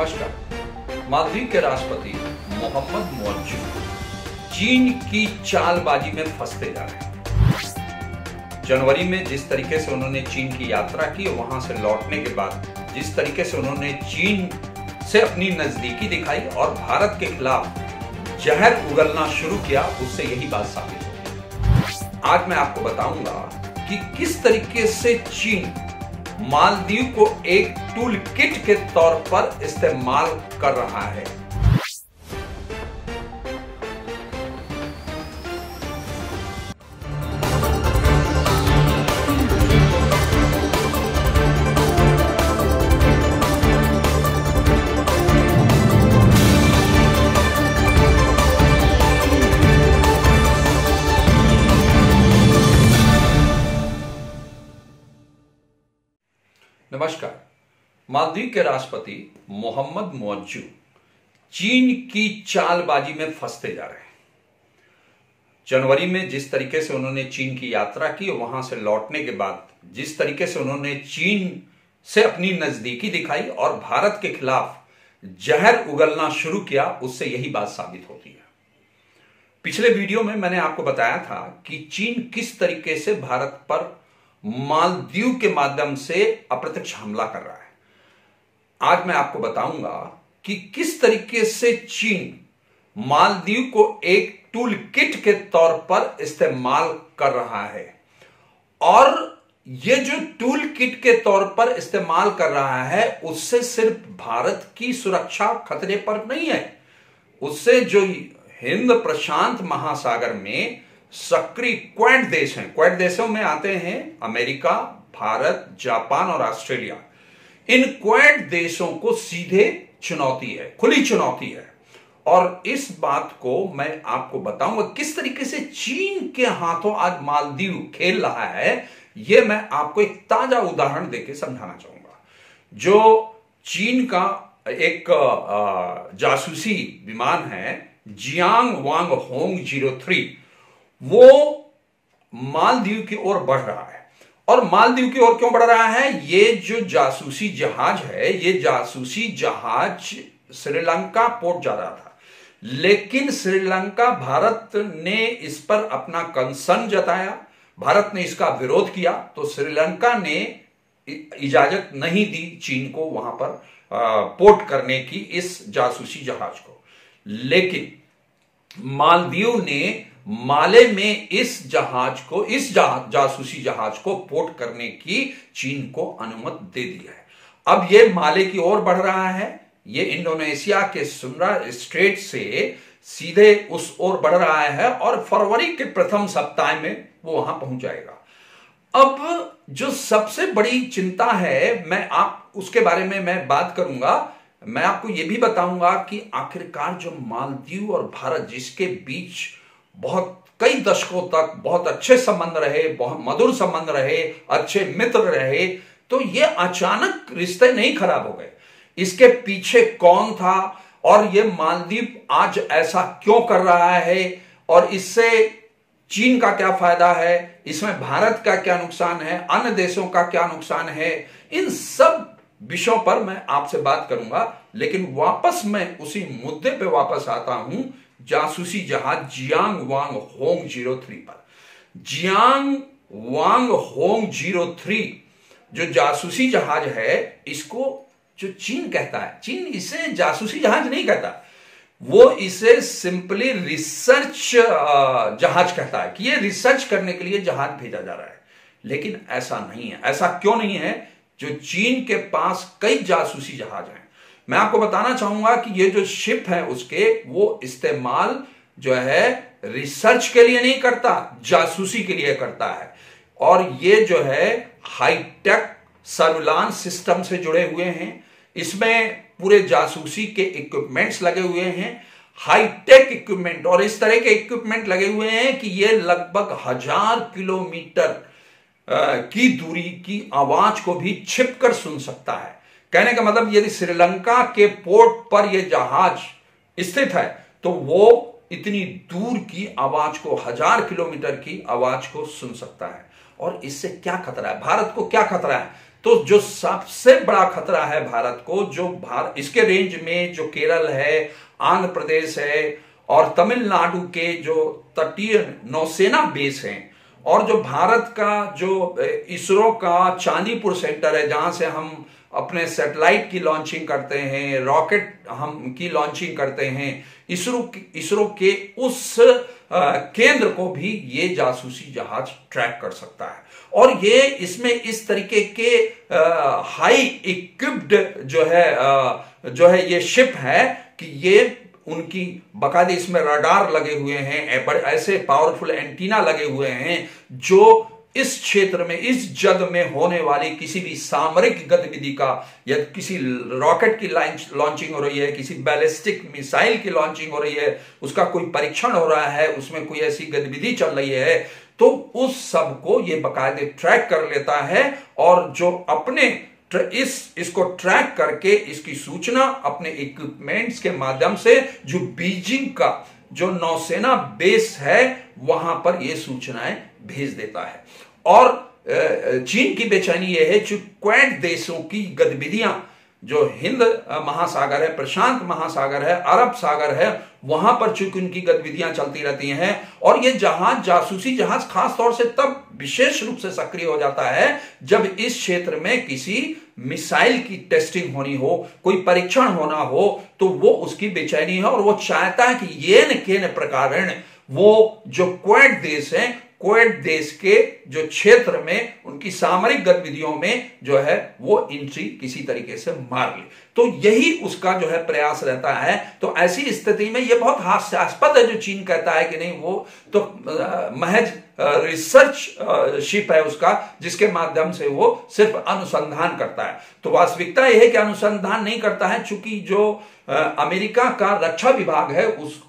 नमस्कार। मालदीव के राष्ट्रपति मोहम्मद मोअज्जू चीन की चालबाजी में फंसते जा रहे हैं। जनवरी में जिस तरीके से उन्होंने चीन की यात्रा की, वहाँ से लौटने के बाद जिस तरीके से उन्होंने चीन से अपनी नजदीकी दिखाई और भारत के खिलाफ जहर उगलना शुरू किया, उससे यही बात साबित होगी आज मैं आपको बताऊँगा कि किस तरीके से चीन मालदीव को एक टूल किट के तौर पर इस्तेमाल कर रहा है। नमस्कार। मालदीव के राष्ट्रपति मोहम्मद मोजू चीन की चालबाजी में फंसते जा रहे हैं। जनवरी में जिस तरीके से उन्होंने चीन की यात्रा की, वहाँ से लौटने के बाद जिस तरीके से उन्होंने चीन से अपनी नजदीकी दिखाई और भारत के खिलाफ जहर उगलना शुरू किया, उससे यही बात साबित होती है। पिछले वीडियो में मैंने आपको बताया था कि चीन किस तरीके से भारत पर मालदीव के माध्यम से अप्रत्यक्ष हमला कर रहा है। आज मैं आपको बताऊँगा कि किस तरीके से चीन मालदीव को एक टूल किट के तौर पर इस्तेमाल कर रहा है। और यह जो टूल किट के तौर पर इस्तेमाल कर रहा है, उससे सिर्फ़ भारत की सुरक्षा खतरे पर नहीं है। उससे जो हिंद प्रशांत महासागर में सक्रिय क्वाड देश हैं। क्वाड देशों में आते हैं अमेरिका, भारत, जापान और ऑस्ट्रेलिया। इन क्वाड देशों को सीधे चुनौती है, खुली चुनौती है। और इस बात को मैं आपको बताऊँगा, किस तरीके से चीन के हाथों आज मालदीव खेल रहा है यह मैं आपको एक ताज़ा उदाहरण देके समझाना चाहूँगा। जो चीन का एक जासूसी विमान है, Xiang Yang Hong zero three. वो मालदीव की ओर बढ़ रहा है। और मालदीव की ओर क्यों बढ़ रहा है? ये जो जासूसी जहाज़ है, ये जासूसी जहाज़ श्रीलंका पोर्ट जा रहा था। लेकिन श्रीलंका भारत ने इस पर अपना कंसर्न जताया। भारत ने इसका विरोध किया तो श्रीलंका ने इजाज़त नहीं दी चीन को वहाँ पर पोर्ट करने की इस जासूसी जहाज़ को। लेकिन मालदीव ने माले में इस जहाज़ को, इस जहाज़, जासूसी जहाज़ को पोर्ट करने की चीन को अनुमति दे दी है। अब यह माले की ओर बढ़ रहा है। ये इंडोनेशिया के सुमरा स्ट्रेट से सीधे उस ओर बढ़ रहा है और फरवरी के प्रथम सप्ताह में वो वहाँ पहुँच जाएगा। अब जो सबसे बड़ी चिंता है, मैं आप, उसके बारे में मैं बात करूँगा। मैं आपको यह भी बताऊँगा कि आखिरकार जो मालदीव और भारत जिसके बीच बहुत, कई दशकों तक बहुत अच्छे संबंध रहे, बहुत मधुर संबंध रहे, अच्छे मित्र रहे तो ये अचानक रिश्ते नहीं खराब हो गए। इसके पीछे कौन था और ये मालदीप आज ऐसा क्यों कर रहा है और इससे चीन का क्या फ़ायदा है, इसमें भारत का क्या नुकसान है, अन्य देशों का क्या नुकसान है, इन सब विषयों पर मैं आपसे बात करूँगा, लेकिन वापस मैं उसी मुद्दे पे वापस आता हूँ जासूसी जहाज़ Xiang Yang Hong zero three पर। Xiang Yang Hong zero three, जो जासूसी जहाज़ है, इसको जो चीन कहता है, चीन इसे जासूसी जहाज़ नहीं कहता, वो इसे सिंपली रिसर्च जहाज़ कहता है कि ये रिसर्च करने के लिए जहाज़ भेजा जा रहा है। लेकिन ऐसा नहीं है। ऐसा क्यों नहीं है? जो चीन के पास कई जासूसी जहाज़ हैं मैं आपको बताना चाहूँगा कि ये जो शिप है उसके, वो इस्तेमाल जो है रिसर्च के लिए नहीं करता, जासूसी के लिए करता है। और ये जो है हाईटेक सर्विलांस सिस्टम से जुड़े हुए हैं। इसमें पूरे जासूसी के इक्विपमेंट्स लगे हुए हैं। हाईटेक इक्विपमेंट और इस तरह के इक्विपमेंट लगे हुए हैं कि ये लगभग हज़ार किलोमीटर की दूरी की आवाज़ को भी छिपकर सुन सकता है। कहने का मतलब यदि श्रीलंका के पोर्ट पर यह जहाज़ स्थित है तो वो इतनी दूर की आवाज़ को, हज़ार किलोमीटर की आवाज़ को सुन सकता है। और इससे क्या खतरा है? भारत को क्या खतरा है? तो जो सबसे बड़ा खतरा है भारत को, जो भारत इसके रेंज में जो केरल है, आंध्र प्रदेश है, और तमिलनाडु के जो तटीय नौसेना बेस हैं, और जो भारत का जो इसरो का चांदीपुर सेंटर है, जहाँ से हम अपने सैटेलाइट की लॉन्चिंग करते हैं रॉकेट हम की लॉन्चिंग करते हैं इसरो इसरो के उस केंद्र को भी ये जासूसी जहाज़ ट्रैक कर सकता है। और ये इसमें इस तरीके के आ, हाई इक्विप्ड जो है आ, जो है ये शिप है कि ये उनकी बकायदे इसमें रडार लगे हुए हैं ऐसे पावरफुल एंटीना लगे हुए हैं जो इस क्षेत्र में, इस जग में होने वाली किसी भी सामरिक गतिविधि का, या किसी रॉकेट की लॉन्चिंग हो रही है, किसी बैलिस्टिक मिसाइल की लॉन्चिंग हो रही है, उसका कोई परीक्षण हो रहा है, उसमें कोई ऐसी गतिविधि चल रही है तो उस सबको ये बकायदे ट्रैक कर लेता है, और जो अपने इस, इसको ट्रैक करके इसकी सूचना अपने इक्विपमेंट्स के माध्यम से, जो बीजिंग का जो नौसेना बेस है, वहाँ पर यह सूचनाएँ भेज देता है। और चीन की बेचैनी यह है कि क्वेट देशों की गतिविधियाँ जो हिंद महासागर है, प्रशांत महासागर है, अरब सागर है, वहाँ पर चूँकि उनकी गतिविधियाँ चलती रहती हैं, और ये जहाज़, जासूसी जहाज़ खास तौर से तब विशेष रूप से सक्रिय हो जाता है जब इस क्षेत्र में किसी मिसाइल की टेस्टिंग होनी हो, कोई परीक्षण होना हो तो वो उसकी बेचैनी है और वो चाहता है कि ये न के प्रकार वो जो क्वेट देश है कोएट देश के जो क्षेत्र में उनकी सामरिक गतिविधियों में जो है वो एंट्री किसी तरीके से मार ली। तो यही उसका जो है प्रयास रहता है। तो ऐसी स्थिति में यह बहुत हास्यास्पद है जो चीन कहता है कि नहीं, वो तो महज रिसर्च शिप है उसका, जिसके माध्यम से वो सिर्फ़ अनुसंधान करता है। तो वास्तविकता यह है कि अनुसंधान नहीं करता है, चूँकि जो अमेरिका का रक्षा विभाग है, उस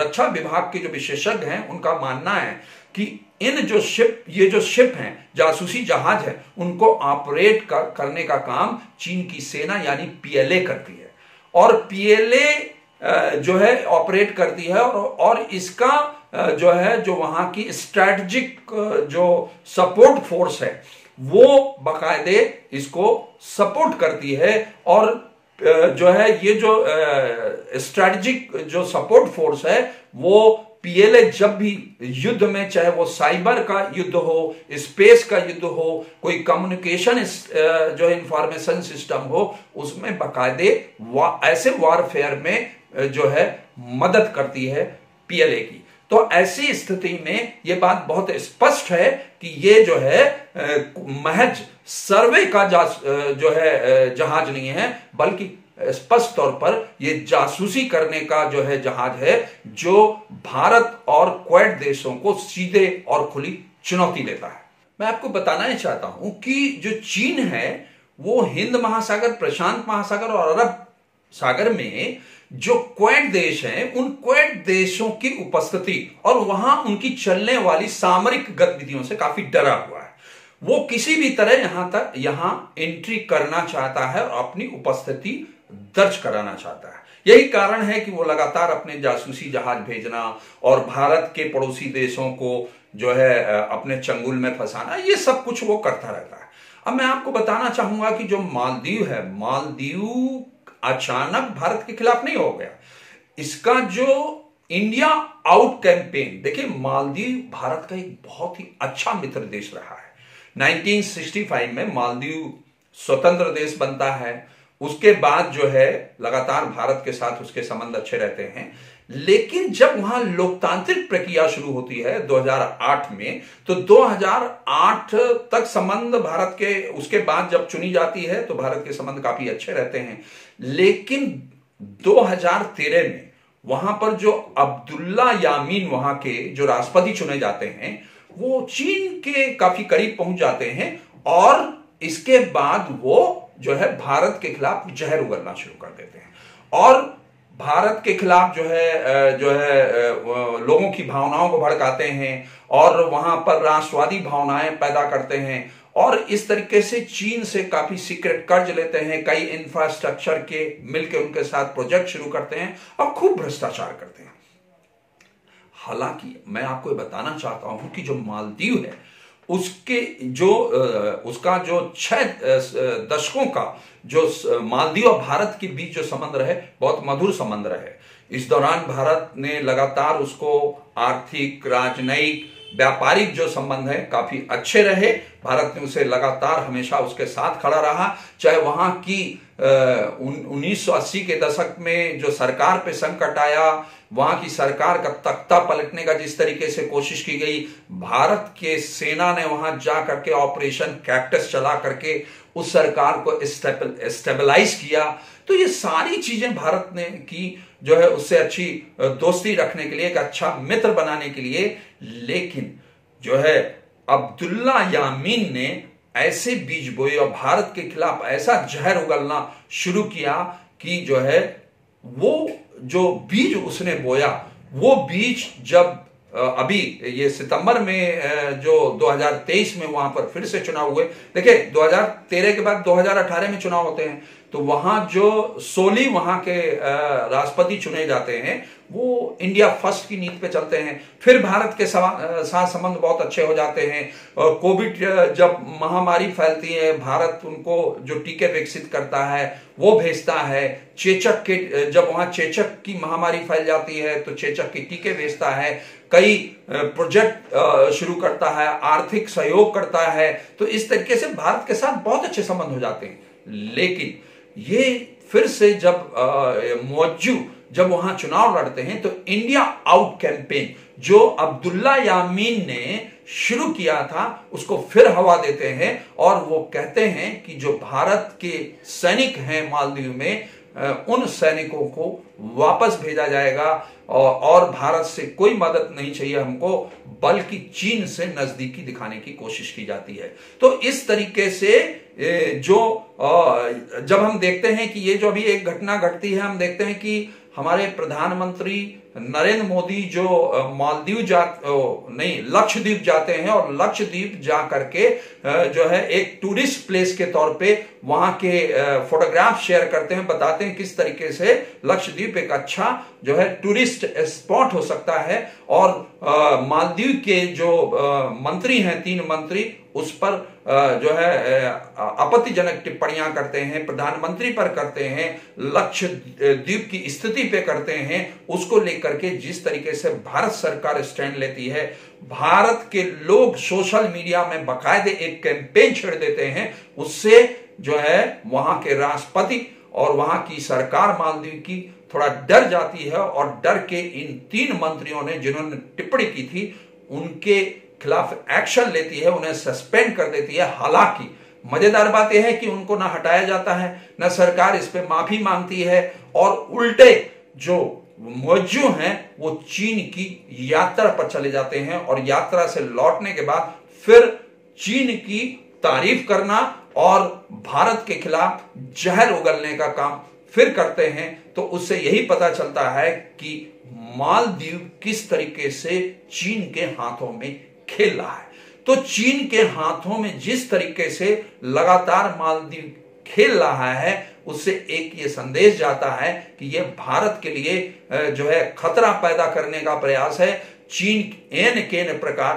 रक्षा विभाग के जो विशेषज्ञ हैं, उनका मानना है कि इन जो शिप ये जो शिप हैं जासूसी जहाज़ है उनको ऑपरेट कर, करने का काम चीन की सेना यानी पीएलए करती है। और पीएलए जो है ऑपरेट करती है और, और इसका जो है जो वहाँ की स्ट्रेटजिक जो सपोर्ट फोर्स है वो बकायदे इसको सपोर्ट करती है और जो है ये जो स्ट्रेटजिक जो सपोर्ट फोर्स है वो पीएलए जब भी युद्ध में चाहे वो साइबर का युद्ध हो स्पेस का युद्ध हो कोई कम्युनिकेशन जो इंफॉर्मेशन सिस्टम हो उसमें बाकायदे वा, ऐसे वॉरफेयर में जो है मदद करती है पीएलए की। तो ऐसी स्थिति में यह बात बहुत स्पष्ट है कि ये जो है महज सर्वे का जो है जहाज़ नहीं है बल्कि स्पष्ट तौर पर यह जासूसी करने का जो है जहाज़ है, जो भारत और क्वेट देशों को सीधे और खुली चुनौती देता है। मैं आपको बताना चाहता हूँ कि जो चीन है, वो हिंद महासागर, प्रशांत महासागर और अरब सागर में जो क्वेट देश हैं, उन क्वेट देशों की उपस्थिति और वहाँ उनकी चलने वाली सामरिक गतिविधियों से काफ़ी डरा हुआ है। वो किसी भी तरह यहाँ तक, यहाँ एंट्री करना चाहता है और अपनी उपस्थिति दर्ज कराना चाहता है। यही कारण है कि वो लगातार अपने जासूसी जहाज़ भेजना और भारत के पड़ोसी देशों को जो है अपने चंगुल में फंसाना, ये सब कुछ वो करता रहता है। अब मैं आपको बताना चाहूँगा कि जो मालदीव है, मालदीव अचानक भारत के खिलाफ नहीं हो गया। इसका जो इंडिया आउट कैंपेन, देखिए, मालदीव भारत का एक बहुत ही अच्छा मित्र देश रहा है। 1965 में मालदीव स्वतंत्र देश बनता है। उसके बाद जो है, लगातार भारत के साथ उसके संबंध अच्छे रहते हैं। लेकिन जब वहाँ लोकतांत्रिक प्रक्रिया शुरू होती है 2008 में तो 2008 तक संबंध भारत के, उसके बाद जब चुनी जाती है तो भारत के संबंध काफ़ी अच्छे रहते हैं। लेकिन 2013 में वहाँ पर जो अब्दुल्ला यामीन वहाँ के जो राष्ट्रपति चुने जाते हैं, वो चीन के काफ़ी करीब पहुँच जाते हैं और इसके बाद वो जो है भारत के खिलाफ जहर उगलना शुरू कर देते हैं। और भारत के खिलाफ जो है जो है लोगों की भावनाओं को भड़काते हैं और वहाँ पर राष्ट्रवादी भावनाएँ पैदा करते हैं और इस तरीके से चीन से काफ़ी सीक्रेट कर्ज लेते हैं, कई इंफ्रास्ट्रक्चर के मिलकर उनके साथ प्रोजेक्ट शुरू करते हैं और खूब भ्रष्टाचार करते हैं। हालाँकि मैं आपको बताना चाहता हूँ कि जो मालदीव है उसके जो उसका जो छह दशकों का जो मालदीव और भारत के बीच जो संबंध रहे, बहुत मधुर संबंध रहे। इस दौरान भारत ने लगातार उसको आर्थिक, राजनयिक व्यापारिक जो संबंध है काफ़ी अच्छे रहे। भारत ने उसे लगातार हमेशा उसके साथ खड़ा रहा। चाहे वहाँ की उन्नीस सौ अस्सी के दशक में जो सरकार पे संकट आया, वहाँ की सरकार का तख्ता पलटने का जिस तरीके से कोशिश की गई, भारत के सेना ने वहाँ जा करके ऑपरेशन कैक्टस चला करके उस सरकार को स्टेबलाइज किया। तो ये सारी चीज़ें भारत ने की। जो है उससे अच्छी दोस्ती रखने के लिए, एक अच्छा मित्र बनाने के लिए। लेकिन जो है अब्दुल्ला यामीन ने ऐसे बीज बोए और भारत के खिलाफ ऐसा जहर उगलना शुरू किया कि जो है वो, जो बीज उसने बोया, वो बीज जब अभी ये सितंबर में जो 2023 में वहाँ पर फिर से चुनाव हुए। देखिए 2013 के बाद 2018 में चुनाव होते हैं तो वहाँ जो सोली वहाँ के राष्ट्रपति चुने जाते हैं, वो इंडिया फ़र्स्ट की नीति पे चलते हैं। फिर भारत के साथ संबंध बहुत अच्छे हो जाते हैं। और कोविड जब महामारी फैलती है, भारत उनको जो टीके विकसित करता है, वो भेजता है। चेचक के जब वहाँ चेचक की महामारी फैल जाती है तो चेचक के टीके भेजता है। कई प्रोजेक्ट शुरू करता है, आर्थिक सहयोग करता है तो इस तरीके से भारत के साथ बहुत अच्छे संबंध हो जाते हैं। लेकिन ये फिर से जब मौजू, जब वहाँ चुनाव लड़ते हैं तो इंडिया आउट कैंपेन जो अब्दुल्ला यामीन ने शुरू किया था, उसको फिर हवा देते हैं और वो कहते हैं कि जो भारत के सैनिक हैं मालदीव में उन सैनिकों को वापस भेजा जाएगा और भारत से कोई मदद नहीं चाहिए हमको, बल्कि चीन से नजदीकी दिखाने की कोशिश की जाती है। तो इस तरीके से जो जब हम देखते हैं कि ये जो अभी एक घटना घटती है, हम देखते हैं कि हमारे प्रधानमंत्री नरेंद्र मोदी जो मालदीव जा नहीं, लक्षद्वीप जाते हैं और लक्षद्वीप जा करके जो है एक टूरिस्ट प्लेस के तौर पे वहाँ के फोटोग्राफ शेयर करते हैं, बताते हैं किस तरीके से लक्षद्वीप एक अच्छा जो है टूरिस्ट स्पॉट हो सकता है। और मालदीव के जो मंत्री हैं, तीन मंत्री उस पर जो है आपत्तिजनक टिप्पणियाँ करते हैं, प्रधानमंत्री पर करते हैं, लक्ष्य द्वीप की स्थिति पे करते हैं, उसको लेकर के जिस तरीके से भारत सरकार स्टैंड लेती है, भारत के लोग सोशल मीडिया में बकायदे एक कैंपेन छेड़ देते हैं, उससे जो है, वहाँ के राष्ट्रपति और वहाँ की सरकार मालदीव की थोड़ा डर जाती है और डर के इन तीन मंत्रियों ने जिन्होंने टिप्पणी की थी, उनके खिलाफ एक्शन लेती है, उन्हें सस्पेंड कर देती है। हालाँकि, मज़ेदार बात यह है कि उनको ना हटाया जाता है, ना सरकार इस पर माफ़ी मांगती है, और उल्टे जो मौजू हैं, वो चीन की यात्रा पर चले जाते हैं, और यात्रा से लौटने के बाद फिर चीन की तारीफ़ करना और भारत के खिलाफ जहर उगलने का काम फिर करते हैं तो उससे यही पता चलता है कि मालदीव किस तरीके से चीन के हाथों में खेल रहा है। तो चीन के हाथों में जिस तरीके से लगातार मालदीव खेल रहा है, उससे एक ये संदेश जाता है कि यह भारत के लिए जो है, खतरा पैदा करने का प्रयास है। चीन एन के प्रकार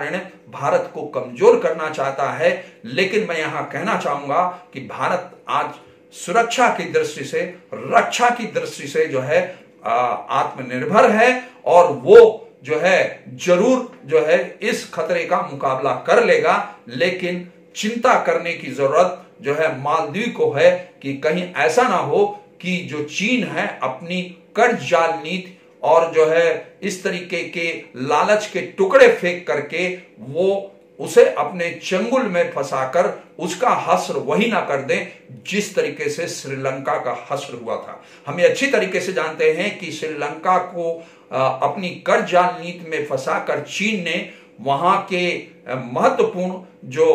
भारत को कमज़ोर करना चाहता है। लेकिन मैं यहाँ कहना चाहूँगा कि भारत आज सुरक्षा की दृष्टि से, रक्षा की दृष्टि से जो है आत्मनिर्भर है और वो जो है, ज़रूर जो है इस खतरे का मुकाबला कर लेगा, लेकिन चिंता करने की ज़रूरत जो है मालदीव को है कि कहीं ऐसा ना हो कि जो चीन है, अपनी कर्ज जाल नीति और जो है इस तरीके के लालच के टुकड़े फेंक करके वो उसे अपने चंगुल में फंसाकर उसका हस्र वही ना कर दें, जिस तरीके से श्रीलंका का हस्र हुआ था। हमें अच्छी तरीके से जानते हैं कि श्रीलंका को अपनी कर्ज जाल नीति में फंसाकर चीन ने वहाँ के महत्वपूर्ण जो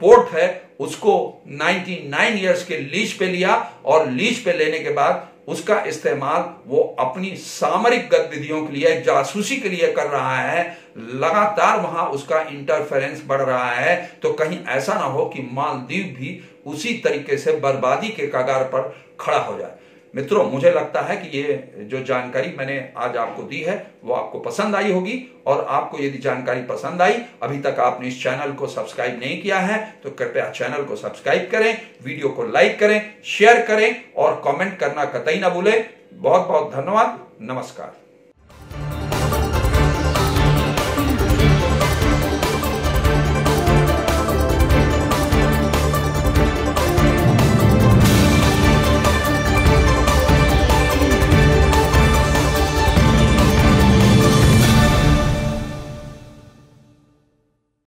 पोर्ट है, उसको 99 इयर्स के लीज पे लिया और लीज पे लेने के बाद उसका इस्तेमाल वो अपनी सामरिक गतिविधियों के लिए, जासूसी के लिए कर रहा है। लगातार वहाँ उसका इंटरफेरेंस बढ़ रहा है। तो कहीं ऐसा ना हो कि मालदीव भी उसी तरीके से बर्बादी के कगार पर खड़ा हो जाए। मित्रों, मुझे लगता है कि ये जो जानकारी मैंने आज आपको दी है, वो आपको पसंद आई होगी। और आपको यदि जानकारी पसंद आई, अभी तक आपने इस चैनल को सब्सक्राइब नहीं किया है तो कृपया चैनल को सब्सक्राइब करें, वीडियो को लाइक करें, शेयर करें और कमेंट करना कतई ना भूलें। बहुत बहुत धन्यवाद। नमस्कार।